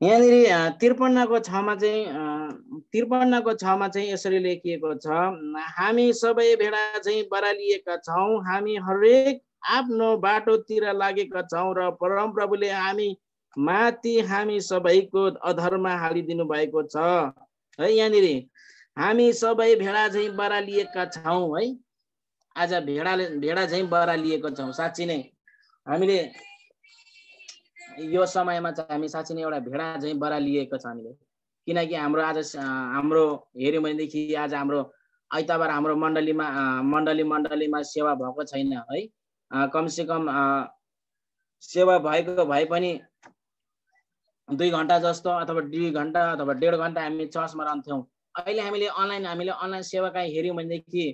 यहाँनिर त्रिपन्नको छमा चाहिँ त्रिपन्नको छमा चाहिँ यसरी लेखिएको छ हामी सबै भेडा चाहिँ बरालिएका छौँ हामी हरेक आफ्नो बाटोतिर लागेका छौँ र परमप्रभुले हामी माथि हामी सबैको अधर्म हालिदिनु भएको छ। है यहाँनिर हामी सबै भेडा चाहिँ बरालिएका छौँ है। आज भेडाले भेडा चाहिँ बरालिएको छौँ साँच्ची नै। हामीले यो समयमा चाहिँ हामी साँच्ची नै एउटा भेडा चाहिँ बरालिएको छ हामीले। किनकि हाम्रो आज हाम्रो हेऱ्यौँ भनेदेखि आज हाम्रो आइतबार हाम्रो मण्डलीमा मण्डली मण्डलीमा सेवा भएको छैन है। कमसेकम सेवा भएको भए पनि दुई घन्टा जस्तो अथवा दुई घन्टा अथवा डेढ घन्टा हामी चर्चमा रहन्थ्यौँ। अहिले हामीले अनलाइन हामीले अनलाइन सेवा कहीँ हेऱ्यौँ भनेदेखि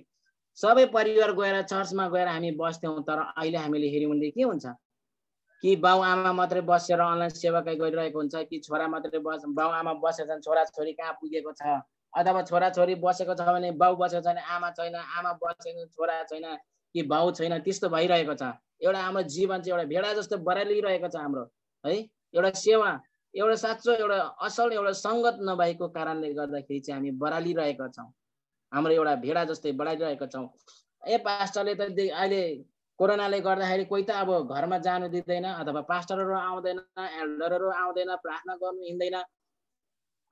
सबै परिवार गएर चर्चमा गएर हामी बस्थ्यौँ तर अहिले हामीले हेऱ्यौँ भनेदेखि के हुन्छ? कि बाउ आमा मात्रै बसेर अनलाइन सेवा कहीँ गरिरहेको हुन्छ कि छोरा मात्रै बस बाउ आमा बसेको छन् छोराछोरी कहाँ पुगेको छ? अथवा छोराछोरी बसेको छ भने बाउ बसेको छ भने आमा छैन आमा बसेको छोरा छैन कि बाउ छैन त्यस्तो भइरहेको छ। एउटा हाम्रो जीवन चाहिँ एउटा भेडा जस्तो बरालिरहेको छ हाम्रो है? एउटा सेवा एउटा साँचो एउटा असल एउटा सङ्गत नभएको कारणले गर्दाखेरि चाहिँ हामी बरालिरहेका छौँ। हाम्रो एउटा भेडा जस्तै बढाइरहेका छौँ। ए पास्टरले त अहिले कोरोनाले गर्दाखेरि कोही त अब घरमा जानु दिँदैन अथवा पास्टरहरू आउँदैन एल्डरहरू आउँदैन प्रार्थना गर्नु हिँड्दैन।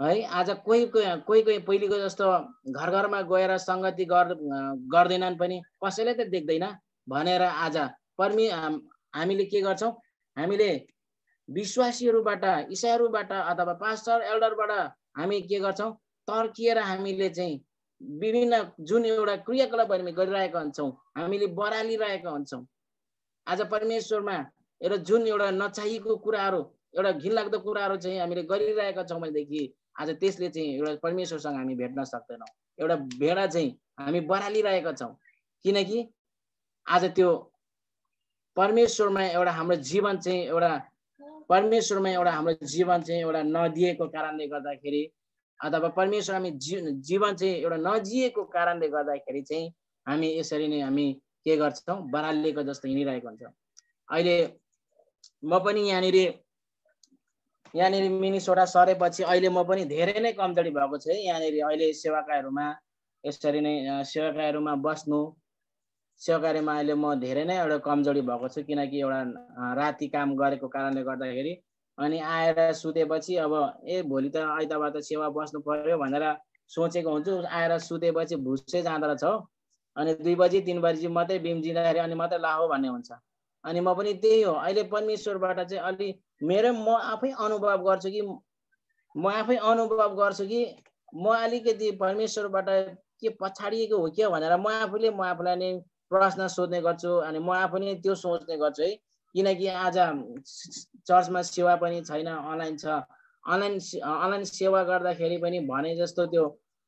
है आज कोही कोही कोही पहिलेको जस्तो घर घरमा गएर सङ्गति गर्दैनन् पनि कसैले त देख्दैन। भनेर आज पर्मि हामीले के गर्छौँ? हामीले विश्वासीहरूबाट इसाईहरूबाट अथवा पास्टर एल्डरबाट हामी के गर्छौँ? तर्किएर हामीले चाहिँ विभिन्न जुन एउटा क्रियाकलाप हामी गरिरहेका हुन्छौँ हामीले बरालिरहेका हुन्छौँ। आज परमेश्वरमा एउटा जुन एउटा नचाहिएको कुराहरू एउटा घिनलाग्दो कुराहरू चाहिँ हामीले गरिरहेका छौँ भनेदेखि आज त्यसले चाहिँ एउटा परमेश्वरसँग हामी भेट्न सक्दैनौँ। एउटा भेडा चाहिँ हामी बरालिरहेका छौँ। किनकि आज त्यो परमेश्वरमा एउटा हाम्रो जीवन चाहिँ एउटा परमेश्वरमा एउटा हाम्रो जीवन चाहिँ एउटा नदिएको कारणले गर्दाखेरि अथवा परमेश्वर हामी जी जीवन चाहिँ एउटा नजिएको कारणले गर्दाखेरि चाहिँ हामी यसरी नै हामी के गर्छौँ? बरालिएको जस्तो हिँडिरहेको हुन्छ। अहिले म पनि यहाँनिर यहाँनिर मिनिसोटा सरेपछि अहिले म पनि धेरै नै कमजोरी भएको छु है। यहाँनिर अहिले सेवाकाहरूमा यसरी नै सेवाकाहरूमा बस्नु सेवाकार्यमा अहिले म धेरै नै एउटा कमजोरी भएको छु। किनकि एउटा राति काम गरेको कारणले गर्दाखेरि अनि आएर सुतेपछि अब ए भोलि त आइतबार त सेवा बस्नु पर्यो भनेर सोचेको हुन्छु। आएर सुतेपछि भुसै जाँदो रहेछ हो। अनि दुई बजी तिन बजी मात्रै बिम्जिँदाखेरि अनि मात्रै लाहो भन्ने हुन्छ। अनि म पनि त्यही हो। अहिले परमेश्वरबाट चाहिँ अलि मेरो म आफै अनुभव गर्छु कि म आफै अनुभव गर्छु कि म अलिकति परमेश्वरबाट के पछाडिएको हो क्या भनेर म आफूले म आफूलाई नै प्रश्न सोध्ने गर्छु। अनि म आफू नै त्यो सोच्ने गर्छु है। किनकि आज चर्चमा सेवा पनि छैन अनलाइन छ। अनलाइन अनलाइन सेवा गर्दाखेरि पनि भने जस्तो त्यो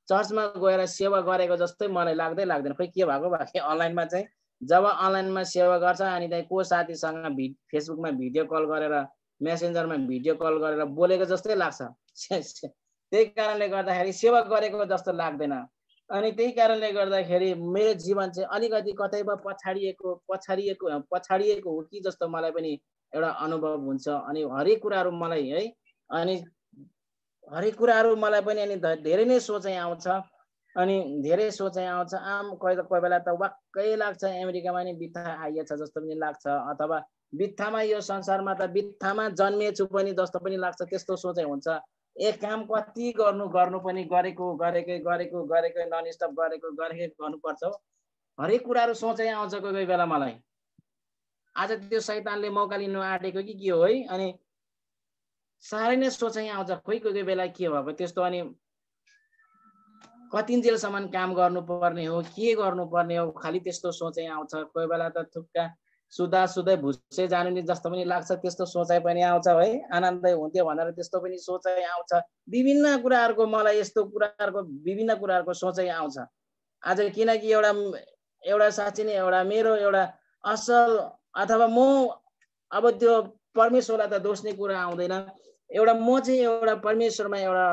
चर्चमा गएर सेवा गरेको जस्तै मलाई लाग्दै लाग्दैन। खोइ के भएको भए अनलाइनमा चाहिँ जब अनलाइनमा सेवा गर्छ अनि त्यहाँ को साथीसँग भि फेसबुकमा भिडियो कल गरेर मेसेन्जरमा भिडियो कल गरेर बोलेको जस्तै लाग्छ। त्यही कारणले गर्दाखेरि सेवा गरेको जस्तो लाग्दैन। अनि त्यही कारणले गर्दाखेरि मेरो जीवन चाहिँ अलिकति कतैमा पछाडिएको पछाडिएको पछाडिएको हो कि जस्तो मलाई पनि एउटा अनुभव हुन्छ। अनि हरेक कुराहरू मलाई है अनि हरेक कुराहरू मलाई पनि अनि धेरै नै सोचाइ आउँछ। अनि धेरै सोचाइ आउँछ। आम कोही कोही बेला त वाक्कै लाग्छ। अमेरिकामा नि बित्था आइएछ जस्तो पनि लाग्छ। अथवा बित्थामा यो संसारमा त बित्थामा जन्मिएछु पनि जस्तो पनि लाग्छ। त्यस्तो सोचाइ हुन्छ। एक काम कति गर्नु गर्नु पनि गरेको गरेकै गरेको गरेकै नन स्टप गरेको गरेकै गर्नुपर्छ हरेक कुराहरू सोचै आउँछ कोही कोही बेला मलाई। आज त्यो सैतानले मौका लिनु आँटेको कि के हो है? अनि साह्रै नै सोचाइ आउँछ खोइ कोही कोही बेला के भएको त्यस्तो अनि कतिन्जेलसम्म काम गर्नुपर्ने हो के गर्नुपर्ने हो खालि त्यस्तो सोचाइ आउँछ। कोही बेला त थुक्का सुधा सुधै भुसै जानु नि जस्तो पनि लाग्छ त्यस्तो सोचाइ पनि आउँछ है। आनन्दै हुन्थ्यो भनेर त्यस्तो पनि सोचाइ आउँछ। विभिन्न कुराहरूको मलाई यस्तो कुराहरूको विभिन्न कुराहरूको सोचाइ आउँछ। आज किनकि एउटा एउटा साँच्ची नै एउटा मेरो एउटा असल अथवा म अब त्यो परमेश्वरलाई त दोस्ने कुरा आउँदैन। एउटा म चाहिँ एउटा परमेश्वरमा एउटा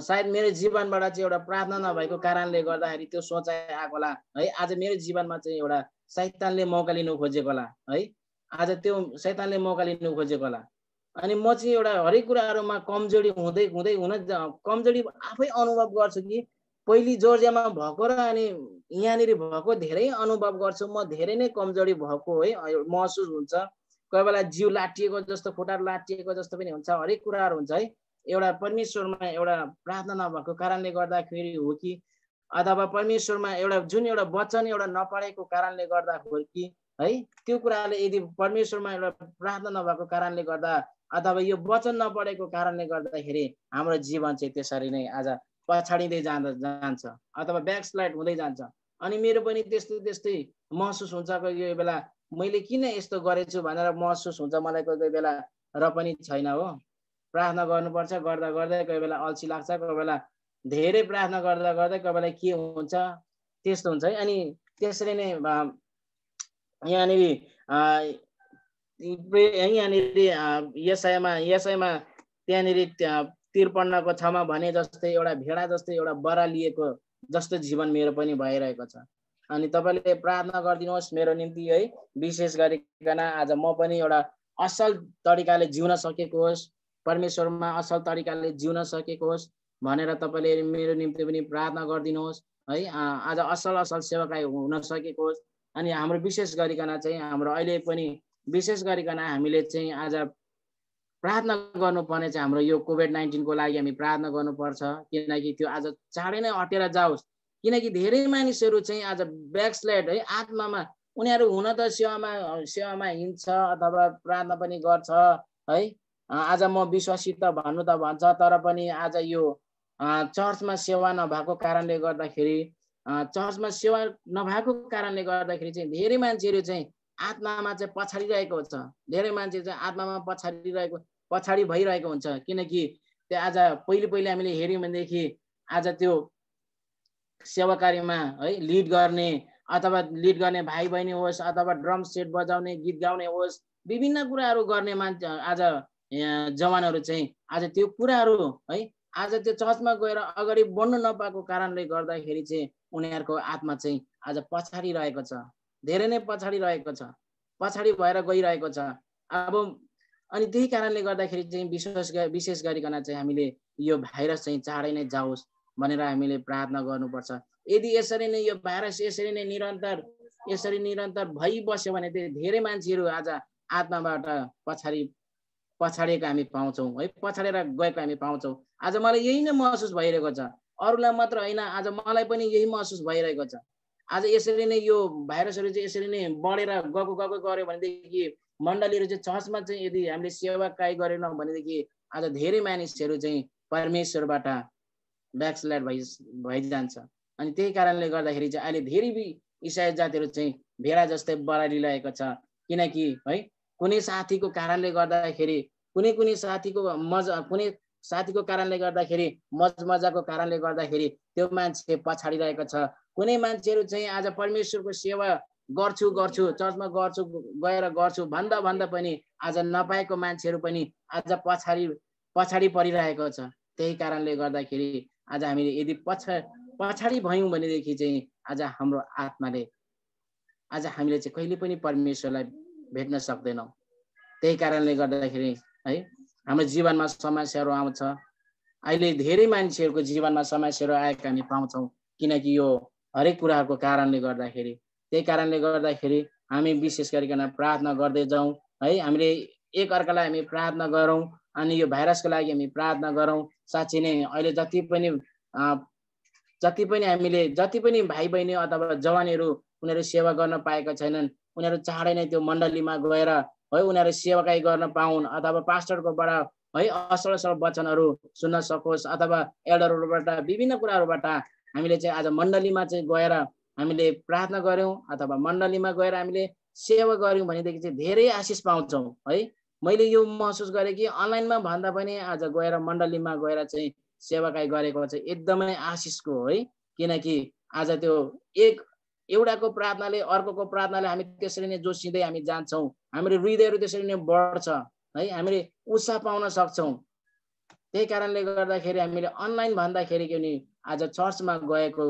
सायद मेरो जीवनबाट चाहिँ एउटा प्रार्थना नभएको कारणले गर्दाखेरि त्यो सोचाइ आएको होला। है आज मेरो जीवनमा चाहिँ एउटा सैतानले मौका लिनु खोजेको होला है? आज त्यो सैतानले मौका लिनु खोजेको होला अनि म चाहिँ एउटा हरेक कुराहरूमा कमजोरी हुँदै हुँदै हुन कमजोरी आफै अनुभव गर्छु कि पहिले जोर्जियामा भएको र अनि यहाँनिर भएको धेरै अनुभव गर्छु। म धेरै नै कमजोरी भएको है? महसुस हुन्छ। कोही बेला जिउ लाटिएको जस्तो खुट्टाहरू लाटिएको जस्तो पनि हुन्छ। हरेक कुराहरू हुन्छ है? एउटा परमेश्वरमा एउटा प्रार्थना नभएको कारणले गर्दाखेरि हो कि अथवा परमेश्वरमा एउटा जुन एउटा वचन एउटा नपढेको कारणले गर्दा हो कि है त्यो कुराले यदि परमेश्वरमा एउटा प्रार्थना नभएको कारणले गर्दा अथवा यो वचन नपढेको कारणले गर्दाखेरि हाम्रो जीवन चाहिँ त्यसरी नै आज पछाडिँदै जाँदा जान्छ अथवा ब्याक स्लाइड हुँदै जान्छ। अनि मेरो पनि त्यस्तै त्यस्तै महसुस हुन्छ कोही कोही बेला मैले किन यस्तो गरेछु? भनेर महसुस हुन्छ मलाई कोही कोही बेला र पनि छैन हो। प्रार्थना गर्नुपर्छ गर्दा गर्दै कोही बेला अल्छी लाग्छ कोही बेला धेरै प्रार्थना गर्दा गर्दै बेला के हुन्छ त्यस्तो हुन्छ है। अनि त्यसरी नै यहाँनिर यहाँनिर यसैमा यसैमा त्यहाँनिर त्रिपन्नको छमा भने जस्तै एउटा भेडा जस्तै एउटा बरा लिएको जस्तो जीवन मेरो पनि भइरहेको छ। अनि तपाईँले प्रार्थना गरिदिनुहोस् मेरो निम्ति है। विशेष गरिकन आज म पनि एउटा असल तरिकाले जिउन सकेको होस्। परमेश्वरमा असल तरिकाले जिउन सकेको होस्। भनेर तपाईँले मेरो निम्ति पनि प्रार्थना गरिदिनुहोस् है आज असल असल सेवाकाई हुन सकेको होस् अनि हाम्रो विशेष गरिकन चाहिँ हाम्रो अहिले पनि विशेष गरिकन हामीले चाहिँ आज प्रार्थना गर्नुपर्ने चाहिँ हाम्रो यो कोभिड नाइन्टिनको लागि हामी प्रार्थना गर्नुपर्छ। किनकि त्यो आज चाँडै नै अटेर जाओस्। किनकि धेरै मानिसहरू चाहिँ आज ब्याकस्लाइड है आत्मामा उनीहरू हुन त सेवामा सेवामा हिँड्छ अथवा प्रार्थना पनि गर्छ है। आज म विश्वासित भन्नु त भन्छ तर पनि आज यो चर्चमा सेवा नभएको कारणले गर्दाखेरि चर्चमा सेवा नभएको कारणले गर्दाखेरि चाहिँ धेरै मान्छेहरू चाहिँ आत्मामा चाहिँ पछाडिरहेको छ धेरै मान्छे चाहिँ आत्मामा पछाडिरहेको पछाडि भइरहेको हुन्छ। किनकि त्यो आज पहिले पहिले हामीले हेऱ्यौँ भनेदेखि आज त्यो सेवाकारीमा है लिड गर्ने अथवा लिड गर्ने भाइ बहिनी होस् अथवा ड्रम सेट बजाउने गीत गाउने होस् विभिन्न कुराहरू गर्ने मान्छे आज जवानहरू चाहिँ आज त्यो कुराहरू है आज त्यो चर्चमा गएर अगाडि बढ्नु नपाएको कारणले गर्दाखेरि चाहिँ उनीहरूको आत्मा चाहिँ आज पछाडि रहेको छ। धेरै नै पछाडि रहेको छ। पछाडि भएर गइरहेको छ। अब अनि त्यही कारणले गर्दाखेरि चाहिँ विशेष विशेष गरिकन चाहिँ हामीले यो भाइरस चाहिँ चाँडै नै जाओस् भनेर हामीले प्रार्थना गर्नुपर्छ। यदि यसरी नै यो भाइरस यसरी नै निरन्तर यसरी निरन्तर भइबस्यो भने चाहिँ धेरै मान्छेहरू आज आत्माबाट पछाडि पछाडिएको हामी पाउँछौँ है? पछाडेर गएको हामी पाउँछौँ। आज मलाई यही नै महसुस भइरहेको छ। अरूलाई मात्र होइन आज मलाई पनि यही महसुस भइरहेको छ। आज यसरी नै यो भाइरसहरू चाहिँ यसरी नै बढेर गएको गएको गऱ्यो भनेदेखि मण्डलीहरू चाहिँ चर्चमा चाहिँ यदि हामीले सेवा काहीँ गरेनौँ भनेदेखि आज धेरै मानिसहरू चाहिँ परमेश्वरबाट ब्याकस्लाइड भइ भइजान्छ। अनि त्यही कारणले गर्दाखेरि चाहिँ अहिले धेरै इसाई जातिहरू चाहिँ भेडा जस्तै बढाइरहेको छ। किनकि है कुनै साथीको कारणले गर्दाखेरि कुनै कुनै साथीको मजा कुनै साथीको कारणले गर्दाखेरि मज मजाको कारणले गर्दाखेरि त्यो मान्छे पछाडिरहेको छ। कुनै मान्छेहरू चाहिँ आज परमेश्वरको सेवा गर्छु गर्छु चर्चमा गर्छु गएर गर्छु भन्दा भन्दा पनि आज नपाएको मान्छेहरू पनि आज पछाडि पछाडि परिरहेको छ। त्यही कारणले गर्दाखेरि आज हामीले यदि पछा पछाडि भयौँ भनेदेखि चाहिँ आज हाम्रो आत्माले आज हामीले चाहिँ कहिले पनि परमेश्वरलाई भेट्न सक्दैनौँ। त्यही कारणले गर्दाखेरि है? हाम्रो जीवनमा समस्याहरू आउँछ। अहिले धेरै मान्छेहरूको जीवनमा समस्याहरू आएको हामी पाउँछौँ। किनकि यो हरेक कुराहरूको कारणले गर्दाखेरि। त्यही कारणले गर्दाखेरि हामी विशेष गरिकन प्रार्थना गर्दै जाउँ है? हामीले एकअर्कालाई हामी प्रार्थना गरौँ अनि यो भाइरसको लागि हामी प्रार्थना गरौँ। साँच्ची नै अहिले जति पनि जति पनि हामीले जति पनि भाइ बहिनी अथवा जवानहरू उनीहरू सेवा गर्न पाएका छैनन् उनीहरू चाँडै नै त्यो मण्डलीमा गएर है उनीहरू सेवाकाई गर्न पाउन् अथवा पास्टरकोबाट है असल असल वचनहरू सुन्न सकोस् अथवा एल्डरहरूबाट विभिन्न कुराहरूबाट हामीले चाहिँ आज मण्डलीमा चाहिँ गएर हामीले प्रार्थना गऱ्यौँ अथवा मण्डलीमा गएर हामीले सेवा गऱ्यौँ भनेदेखि चाहिँ धेरै आशिष पाउँछौँ है। मैले यो महसुस गरेँ कि अनलाइनमा भन्दा पनि आज गएर मण्डलीमा गएर चाहिँ सेवाकाई गरेको चाहिँ एकदमै आशिषको है। किनकि आज त्यो एक एउटाको प्रार्थनाले अर्कोको प्रार्थनाले हामी त्यसरी नै जोसिँदै हामी जान्छौँ हाम्रो हृदयहरू त्यसरी नै बढ्छ है? हामीले उत्साह पाउन सक्छौँ। त्यही कारणले गर्दाखेरि हामीले अनलाइन भन्दाखेरि नि आज चर्चमा गएको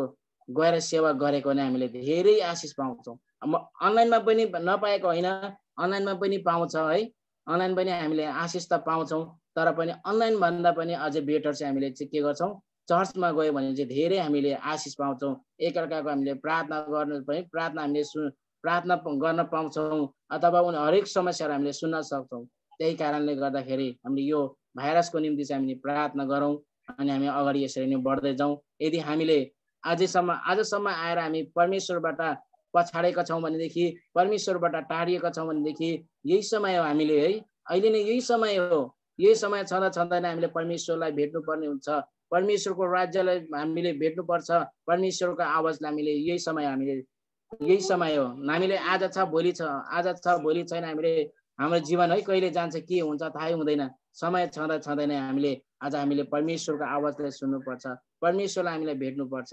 गएर सेवा गरेको नै हामीले धेरै आशिष पाउँछौँ। अनलाइनमा पनि नपाएको होइन अनलाइनमा पनि पाउँछ है? अनलाइन पनि हामीले आशिष त पाउँछौँ तर पनि अनलाइन भन्दा पनि अझै बेटर चाहिँ हामीले चाहिँ के गर्छौँ? चर्चमा गयो भने चाहिँ धेरै हामीले आशिष पाउँछौँ। एकअर्काको हामीले प्रार्थना गर्नु पनि प्रार्थना हामीले सु प्रार्थना गर्न पाउँछौँ। अथवा उनी हरेक समस्याहरू हामीले सुन्न सक्छौँ। त्यही कारणले गर्दाखेरि हामीले यो भाइरसको निम्ति चाहिँ हामीले प्रार्थना गरौँ अनि हामी अगाडि यसरी नै बढ्दै जाउँ। यदि हामीले आजसम्म आजसम्म आएर हामी परमेश्वरबाट पछाडेका छौँ भनेदेखि परमेश्वरबाट टाढिएका छौँ भनेदेखि यही समय हो हामीले है अहिले नै यही समय हो। यही समय छँदा छँदैन हामीले परमेश्वरलाई भेट्नुपर्ने हुन्छ। परमेश्वरको राज्यलाई हामीले भेट्नुपर्छ। परमेश्वरको आवाजलाई हामीले यही समय हामीले यही समय हो। हामीले आज छ भोलि छ आज छ भोलि छैन हामीले हाम्रो जीवन है कहिले जान्छ के हुन्छ थाहै हुँदैन। समय छँदा छँदैन हामीले आज हामीले परमेश्वरको आवाजलाई सुन्नुपर्छ परमेश्वरलाई हामीले भेट्नुपर्छ।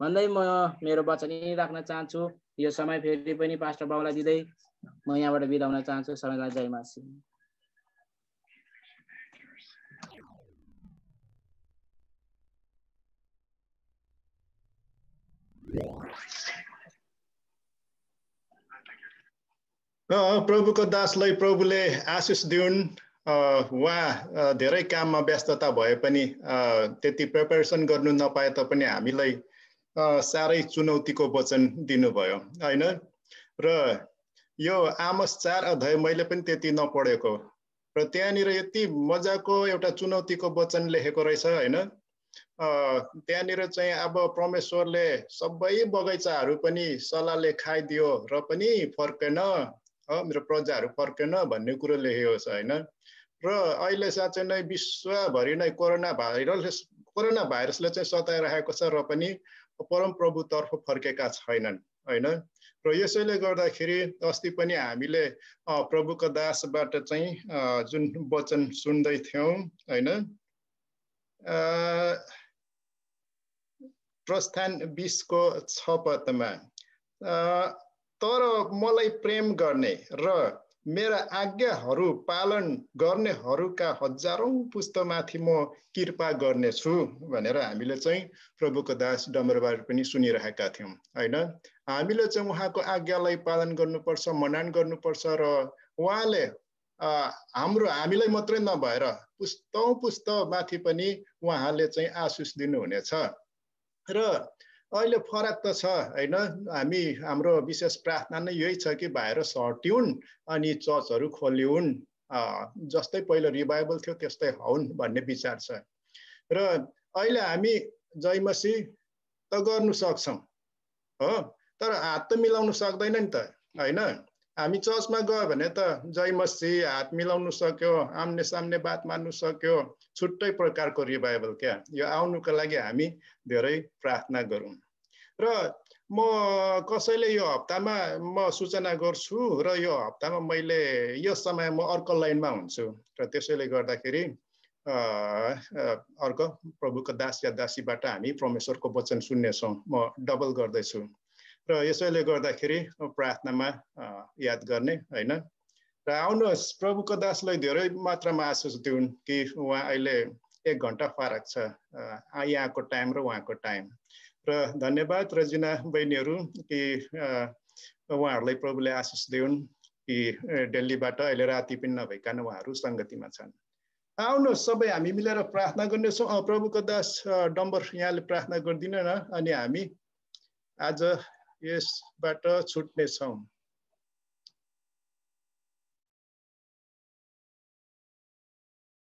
भन्दै म मेरो वचन यहीँ राख्न चाहन्छु। यो समय फेरि पनि पास्टर बाबुलाई दिँदै म यहाँबाट बिदा हुन चाहन्छु। सबैलाई जय मासी। प्रभुको दासलाई प्रभुले आशिष दिउन् उहाँ धेरै काममा व्यस्तता भए पनि त्यति प्रिपेरेसन गर्नु नपाए तापनि हामीलाई साह्रै चुनौतीको वचन दिनुभयो होइन र यो आमस चार अध्याय मैले पनि त्यति नपढेको र त्यहाँनिर यति मजाको एउटा चुनौतीको वचन लेखेको रहेछ होइन त्यहाँनिर चाहिँ अब परमेश्वरले सबै बगैँचाहरू पनि सल्लाहले खाइदियो र पनि फर्केन मेरो प्रजाहरू फर्केन भन्ने कुरो लेखेको छ होइन? र अहिले साँच्चै नै विश्वभरि नै कोरोना भाइरस कोरोना भाइरसले चाहिँ सताइरहेको छ र पनि परम प्रभुतर्फ फर्केका छैनन् होइन? र यसैले गर्दाखेरि अस्ति पनि हामीले प्रभुको दासबाट चाहिँ जुन वचन सुन्दै थियौँ होइन? प्रस्थान बिसको छ पदमा तर मलाई प्रेम गर्ने र मेरा आज्ञाहरू पालन गर्नेहरूका हजारौँ पुस्तमाथि म कृपा गर्नेछु भनेर हामीले चाहिँ प्रभुको दास डम्बरबार पनि सुनिरहेका थियौँ होइन? हामीले चाहिँ उहाँको आज्ञालाई पालन गर्नुपर्छ मनान गर्नुपर्छ र उहाँले हाम्रो हामीलाई मात्रै नभएर पुस्तौँ पुस्तमाथि पनि उहाँले चाहिँ आशिष दिनुहुनेछ। र अहिले फरक त छ होइन? हामी हाम्रो विशेष प्रार्थना नै यही छ कि भाइरस हट्युन् अनि चर्चहरू खोलिउन् जस्तै पहिलो रिभाइबल थियो त्यस्तै हौन् भन्ने विचार छ। र अहिले हामी जयमसी त गर्नु सक्छौँ हो? तर हात त मिलाउनु सक्दैन नि त होइन? हामी चर्चमा गयो भने त जय मसी हात मिलाउनु सक्यो आम्ने सामने बात मार्नु सक्यो छुट्टै प्रकारको रिभाइबल क्या? यो आउनुको लागि हामी धेरै प्रार्थना गरौँ। र म कसैले यो हप्तामा म सूचना गर्छु र यो हप्तामा मैले यो समय म अर्को लाइनमा हुन्छु। र त्यसैले गर्दाखेरि अर्को प्रभुको दास या दासीबाट हामी परमेश्वरको वचन सुन्नेछौँ। म डबल गर्दैछु। र यसैले गर्दाखेरि प्रार्थनामा याद गर्ने होइन? र आउनुहोस् प्रभुको दासलाई धेरै मात्रामा आशिष दिउन् कि उहाँ अहिले एक घन्टा फरक छ यहाँको टाइम र उहाँको टाइम। र धन्यवाद रजिना बहिनीहरू कि उहाँहरूलाई प्रभुले आशिष दिउन् कि दिल्लीबाट अहिले राति पनि नभइकन उहाँहरू सङ्गतिमा छन्। आउनुहोस् सबै हामी मिलेर प्रार्थना गर्नेछौँ। प्रभुको दास डम्बर यहाँले प्रार्थना गरिदिनु न अनि हामी आज यसबाट छुट्नेछौँ